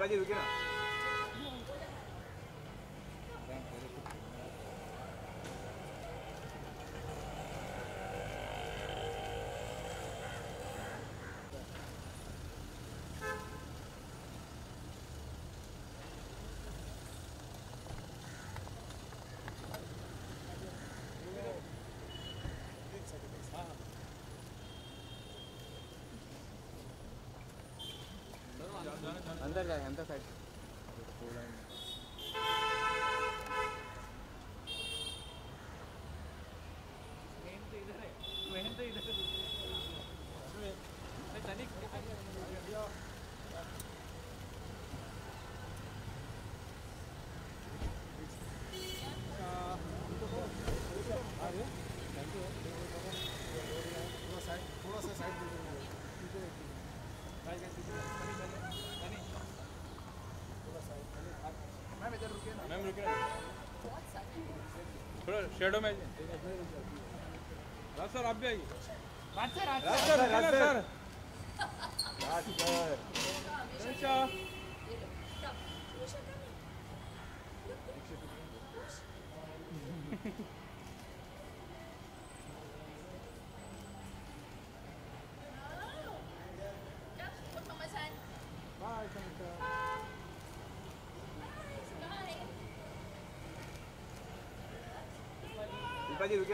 赶紧回去了。अंदर जाए अंदर साइड थोड़ा शेडो में राज सर आप भी आइए। Raj sir Raj sir Raj sir अच्छा kaya tu.